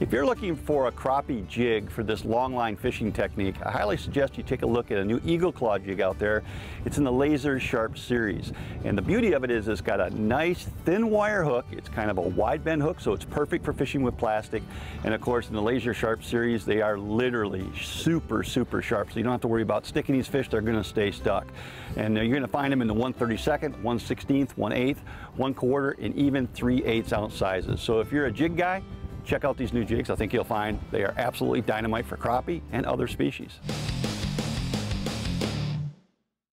If you're looking for a crappie jig for this longline fishing technique, I highly suggest you take a look at a new Eagle Claw jig out there. It's in the Lazer Sharp series. And the beauty of it is it's got a nice thin wire hook. It's kind of a wide bend hook, so it's perfect for fishing with plastic. And of course, in the Lazer Sharp series, they are literally super, super sharp. So you don't have to worry about sticking these fish. They're gonna stay stuck. And uh, you're gonna find them in the 132nd, 116th, 1 8th, 1 quarter, and even 3 8 ounce sizes. So if you're a jig guy, check out these new jigs. I think you'll find they are absolutely dynamite for crappie and other species.